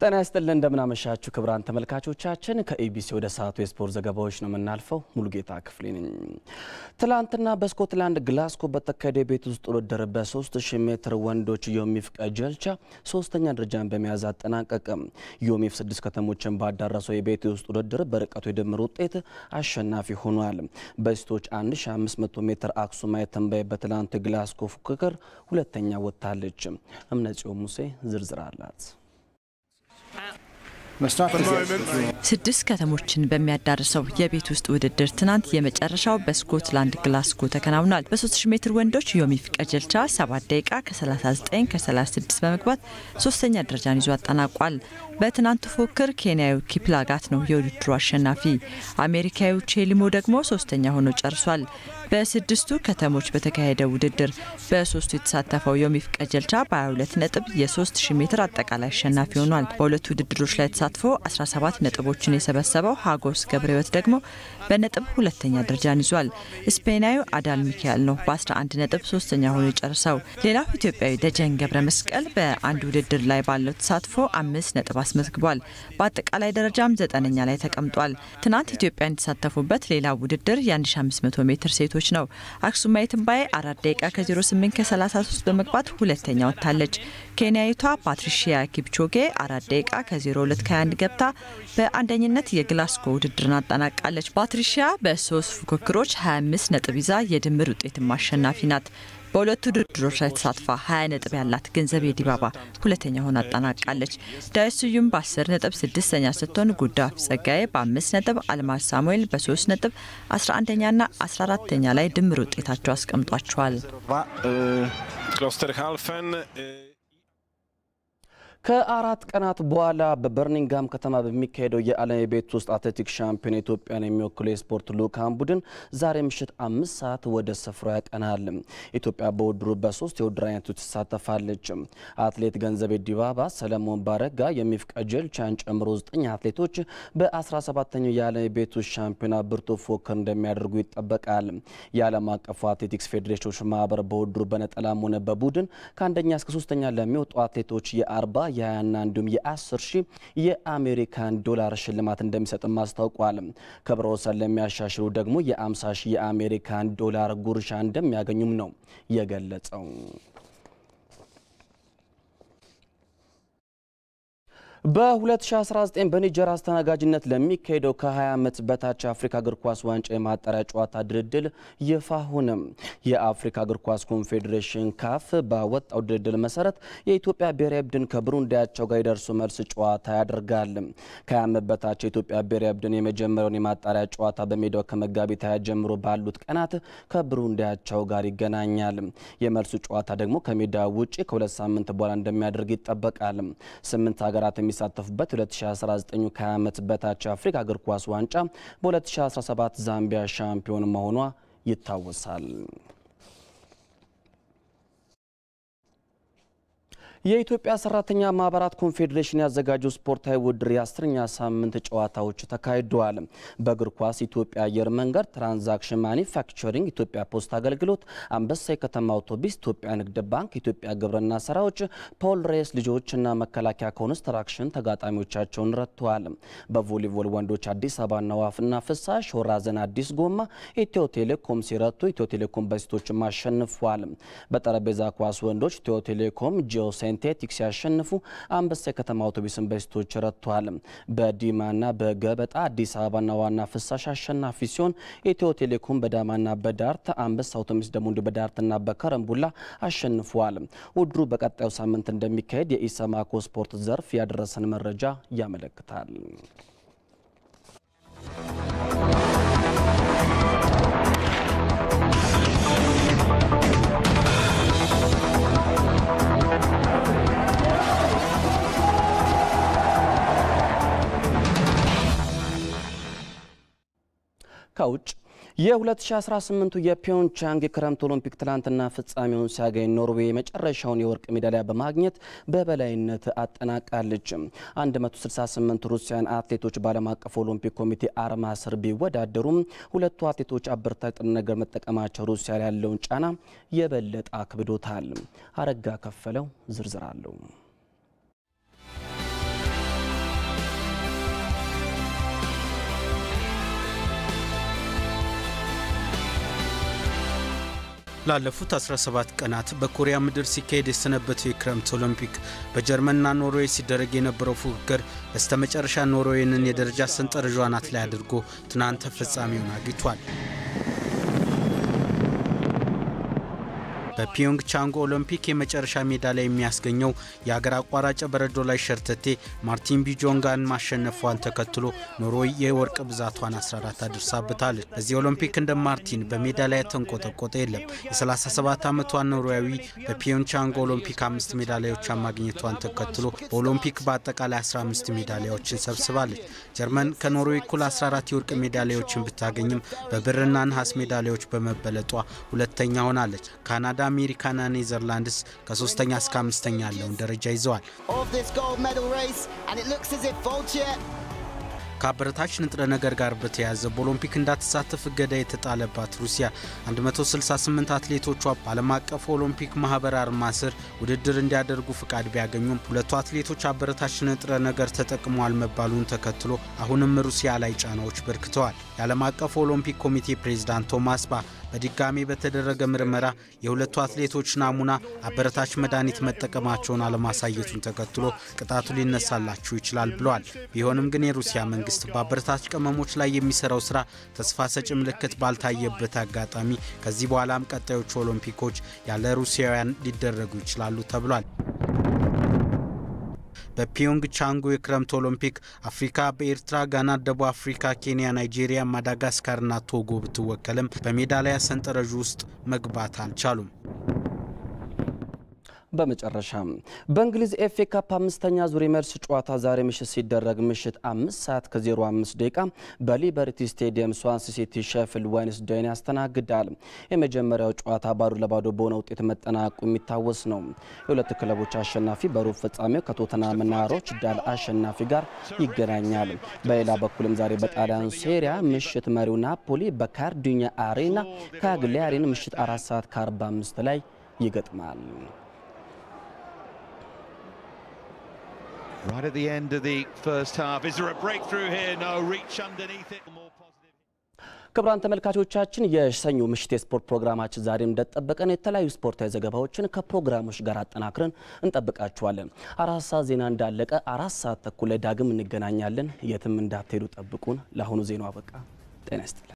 ጤና ይስጥልን እንደምን አመሻችሁ ክቡራን ተመልካቾቻችን፣ ከኢቢሲ ወደ ሰዓቱ የስፖርት ዘገባዎች ነው የምናልፈው። ሙሉጌታ ክፍሌ ነኝ። ትላንትና በስኮትላንድ ግላስኮ በተካሄደ የቤት ውስጥ ውድድር በ3000 ሜትር ወንዶች ዮሚፍ ቀጀልቻ ሶስተኛ ደረጃን በመያዝ አጠናቀቀ። ዮሚፍ ስድስት ከተሞችን ባዳረሰው የቤት ውስጥ ውድድር በርቀቱ የድምር ውጤት አሸናፊ ሆኗል። በሴቶች 1500 ሜትር አክሱማይት ተንባይ በትላንቱ የግላስኮ ፉክክር ሁለተኛ ወጥታለች። እምነጽዮን ሙሴ ዝርዝር አላት። ስድስት ከተሞችን በሚያዳርሰው የቤት ውስጥ ውድድር ትናንት የመጨረሻው በስኮትላንድ ግላስጎ ተከናውኗል። በ3000 ሜትር ወንዶች ዮሚፍ ቀጀልቻ 7 ደቂቃ ከ39 ከ36 በመግባት ሶስተኛ ደረጃን ይዞ አጠናቋል። በትናንቱ ፉክክር ኬንያዊ ኪፕላጋት ነው የውድድሩ አሸናፊ። አሜሪካዊ ቼሊሞ ደግሞ ሶስተኛ ሆኖ ጨርሷል። በስድስቱ ከተሞች በተካሄደ ውድድር በሶስቱ የተሳተፈው ዮሚፍ ቀጀልቻ በ22 ነጥብ የ3000 ሜትር አጠቃላይ አሸናፊ ሆኗል። በሁለቱ ውድድሮች ላይ ተሳትፎ 17 ነጥቦችን የሰበሰበው ሀጎስ ገብረ ሕይወት ደግሞ በነጥብ ሁለተኛ ደረጃን ይዟል። ስፔናዊው አዳል ሚካኤል ነው በ11 ነጥብ ሶስተኛ ሆኖ የጨርሰው። ሌላው ኢትዮጵያዊ ደጀን ገብረ መስቀል በአንድ ውድድር ላይ ባለው ተሳትፎ አምስት ነጥብ አስመዝግቧል። በአጠቃላይ ደረጃም ዘጠነኛ ላይ ተቀምጧል። ትናንት ኢትዮጵያን የተሳተፉበት ሌላው ውድድር የ1500 ሜትር ሴቶች ነው። አክሱማይት ትንባኤ አራት ደቂቃ ከ08 ከ33 በመግባት ሁለተኛ ወጥታለች። ኬንያዊቷ ፓትሪሺያ ኪፕቾጌ አራት ደቂቃ ከ02 ከ21 ገብታ በአንደኝነት የግላስጎ ውድድርን አጠናቃለች። ፓትሪሺያ በሶስት ፉክክሮች 25 ነጥብ ይዛ የድምር ውጤትም አሸናፊ ናት። በሁለቱ ውድድሮች ላይ ተሳትፋ 20 ነጥብ ያላት ገንዘቤ ዲባባ ሁለተኛ ሆና አጠናቃለች። ዳዊት ስዩም በ10 ነጥብ ስድስተኛ ስትሆን ጉዳፍ ጸጋዬ በ5 ነጥብ፣ አልማዝ ሳሙኤል በ3 ነጥብ 11ኛና 14ተኛ ላይ ድምር ውጤታቸው አስቀምጧቸዋል። ከአራት ቀናት በኋላ በበርሚንግሃም ከተማ በሚካሄደው የዓለም የቤት ውስጥ አትሌቲክስ ሻምፒዮን ኢትዮጵያን የሚወክለው የስፖርት ልዑካን ቡድን ዛሬ ምሽት አምስት ሰዓት ወደ ስፍራው ያቀናል። ኢትዮጵያ በውድድሩ በሶስት የውድድር አይነቶች ትሳተፋለች። አትሌት ገንዘቤ ዲባባ፣ ሰለሞን ባረጋ፣ ዮሚፍ ቀጀልቻን ጨምሮ ዘጠኝ አትሌቶች በ17ኛው የዓለም የቤት ውስጥ ሻምፒዮና ብርቱ ፉክክር እንደሚያደርጉ ይጠበቃል። የዓለም አቀፉ አትሌቲክስ ፌዴሬሽኖች ማህበር በውድድሩ በነጠላም ሆነ በቡድን ከአንደኛ እስከ ሶስተኛ ለሚወጡ አትሌቶች የአርባ የ20ና እንዲሁም የ10 ሺህ የአሜሪካን ዶላር ሽልማት እንደሚሰጥም አስታውቋል። ክብረ ወሰን ለሚያሻሽሉ ደግሞ የ50 ሺህ የአሜሪካን ዶላር ጉርሻ እንደሚያገኙም ነው የገለጸው። በ2019 በኒጀር አስተናጋጅነት ለሚካሄደው ከ20 ዓመት በታች የአፍሪካ እግር ኳስ ዋንጫ የማጣሪያ ጨዋታ ድልድል ይፋ ሆነም። የአፍሪካ እግር ኳስ ኮንፌዴሬሽን ካፍ ባወጣው ድልድል መሰረት የኢትዮጵያ ብሔራዊ ቡድን ከብሩንዲያቸው ጋር የደርሶ መልስ ጨዋታ ያደርጋል። ከ20 ዓመት በታች የኢትዮጵያ ብሔራዊ ቡድን የመጀመሪያውን የማጣሪያ ጨዋታ በሜዳው ከመጋቢት ሃያ ጀምሮ ባሉት ቀናት ከብሩንዲያቸው ጋር ይገናኛል። የመልሱ ጨዋታ ደግሞ ከሜዳ ውጭ ከሁለት ሳምንት በኋላ እንደሚያደርግ ይጠበቃል። ስምንት ሀገራት የሚሳተፉበት 2019 ከ20 ዓመት በታች የአፍሪካ እግር ኳስ ዋንጫ በ2017 ዛምቢያ ሻምፒዮን መሆኗ ይታወሳል። የኢትዮጵያ ሰራተኛ ማህበራት ኮንፌዴሬሽን ያዘጋጀው ስፖርታዊ ውድድር የአስረኛ ሳምንት ጨዋታዎች ተካሂደዋል። በእግር ኳስ ኢትዮጵያ አየር መንገድ፣ ትራንዛክሽን ማኒፋክቸሪንግ፣ ኢትዮጵያ ፖስት አገልግሎት፣ አንበሳ የከተማ አውቶቡስ፣ ኢትዮጵያ ንግድ ባንክ፣ ኢትዮጵያ ግብርና ስራዎች፣ ፖል ሬስ ልጆችና መከላከያ ኮንስትራክሽን ተጋጣሚዎቻቸውን ረትተዋል። በቮሊቦል ወንዶች አዲስ አበባና ውሃና ፍሳሽ፣ ሆራዘን አዲስ ጎማ፣ ኢትዮ ቴሌኮም ሲረቱ ኢትዮ ቴሌኮም በሴቶችም አሸንፏል። በጠረጴዛ ኳስ ወንዶች ኢትዮ ቴሌኮም ጂኦ ሴንቴቲክስ ሲያሸንፉ አንበሳ የከተማ አውቶቡስን በሴቶች ረትተዋል። በዲማና በገበጣ አዲስ አበባና ዋና ፍሳሽ አሸናፊ ሲሆን ኢትዮ ቴሌኮም በዳማና በዳርት አንበሳ አውቶቡስ ደግሞ እንዲሁ በዳርትና በከረምቡላ አሸንፏል። ውድድሩ በቀጣዩ ሳምንት እንደሚካሄድ የኢሰማኮ ስፖርት ዘርፍ ያደረሰን መረጃ ያመለክታል። ከውጭ የ2018ቱ የፒዮንቻንግ የክረምት ኦሎምፒክ ትላንትና ፍጻሜውን ሲያገኝ ኖርዌይ የመጨረሻውን የወርቅ ሜዳሊያ በማግኘት በበላይነት አጠናቃለች። 168 ሩሲያን አትሌቶች በዓለም አቀፍ ኦሎምፒክ ኮሚቴ አርማ ስር ቢወዳደሩም ሁለቱ አትሌቶች አበረታች ንጥረ ነገር መጠቀማቸው ሩሲያ ያለውን ጫና የበለጠ አክብዶታል። አረጋ ከፈለው ዝርዝር አለው። ላለፉት 17 ቀናት በኮሪያ ምድር ሲካሄድ የሰነበተው የክረምት ኦሎምፒክ በጀርመንና ኖርዌይ ሲደረግ የነበረው ፉክክር በስተመጨረሻ ኖርዌይንን የደረጃ ሰንጠረዥ አናት ላይ አድርጎ ትናንት ፍጻሜውን አግኝቷል። በፒዮንግ ቻንግ ኦሎምፒክ የመጨረሻ ሜዳሊያ የሚያስገኘው የአገር አቋራጭ በረዶ ላይ ሸርተቴ ማሪት ቢዮርጋን ማሸነፏን ተከትሎ ኖርዌይ የወርቅ ብዛቷን 14 አድርሳበታለች። በዚህ ኦሎምፒክ እንደ ማርቲን በሜዳሊያ ተንቆጠቆጠ የለም። የ37 ዓመቷን ኖርዌያዊ በፒዮንቻንግ ኦሎምፒክ አምስት ሜዳሊያዎቿን ማግኘቷን ተከትሎ በኦሎምፒክ በአጠቃላይ 15 ሜዳሊያዎችን ሰብስባለች። ጀርመን ከኖርዌይ እኩል 14 የወርቅ ሜዳሊያዎችን ብታገኝም በብርና ነሐስ ሜዳሊያዎች በመበለጧ ሁለተኛ ሆናለች። ካናዳ አሜሪካና ኔዘርላንድስ ከሶስተኛ እስከ አምስተኛ ያለውን ደረጃ ይዘዋል። ከአበረታች ንጥረ ነገር ጋር በተያያዘ በኦሎምፒክ እንዳትሳተፍ እገዳ የተጣለባት ሩሲያ 168 አትሌቶቿ በዓለም አቀፍ ኦሎምፒክ ማህበር አርማ ስር ውድድር እንዲያደርጉ ፍቃድ ቢያገኙም ሁለቱ አትሌቶች አበረታች ንጥረ ነገር ተጠቅመዋል መባሉን ተከትሎ አሁንም ሩሲያ ላይ ጫናዎች በርክተዋል። የዓለም አቀፍ ኦሎምፒክ ኮሚቴ ፕሬዝዳንት ቶማስ ባ በድጋሚ በተደረገ ምርመራ የሁለቱ አትሌቶች ናሙና አበረታች መድኃኒት መጠቀማቸውን አለማሳየቱን ተከትሎ ቅጣቱ ሊነሳላቸው ይችላል ብለዋል። ቢሆንም ግን የሩሲያ መንግስት በአበረታች ቅመሞች ላይ የሚሰራው ስራ ተስፋ ሰጪ ምልክት ባልታየበት አጋጣሚ ከዚህ በኋላም ቀጣዮቹ ኦሎምፒኮች ያለ ሩሲያውያን ሊደረጉ ይችላሉ ተብሏል። በፒዮንግ ቻንጉ የክረምት ኦሎምፒክ አፍሪካ በኤርትራ፣ ጋና፣ ደቡብ አፍሪካ፣ ኬንያ፣ ናይጄሪያ፣ ማዳጋስካርና ቶጎ ብትወከልም በሜዳሊያ ሰንጠረዡ ውስጥ መግባት አልቻሉም። በመጨረሻም በእንግሊዝ ኤፍኤ ካፕ አምስተኛ ዙር የመልስ ጨዋታ ዛሬ ምሽት ሲደረግ ምሽት አምስት ሰዓት ከ05 ደቂቃ በሊበርቲ ስቴዲየም ስዋንሲ ሲቲ ሼፊልድ ዌድነስዴይን ያስተናግዳል። የመጀመሪያው ጨዋታ ባዶ ለባዶ በሆነ ውጤት መጠናቀቁ የሚታወስ ነው። የሁለቱ ክለቦች አሸናፊ በሩብ ፍጻሜው ከቶተናምና ሮችዳል አሸናፊ ጋር ይገናኛል። በሌላ በኩልም ዛሬ በጣሊያን ሴሪያ ምሽት መሪው ናፖሊ በሳርዲኛ አሬና ካግሊያሪን ምሽት አራት ሰዓት ከ45 ላይ ይገጥማል። Right at the end of the first half. Is there a breakthrough here? No, reach underneath it. ክቡራን ተመልካቾቻችን የሰኞ ምሽት የስፖርት ፕሮግራማችን ዛሬም እንደተጠበቀን የተለያዩ ስፖርታዊ ዘገባዎችን ከፕሮግራሞች ጋር አጠናክረን እንጠብቃችኋለን። አራት ሰዓት ዜና እንዳለቀ አራት ሰዓት ተኩል ላይ ዳግም እንገናኛለን። የትም እንዳትሄዱ ጠብቁን። ለአሁኑ ዜናው አበቃ። ጤና ይስጥልን።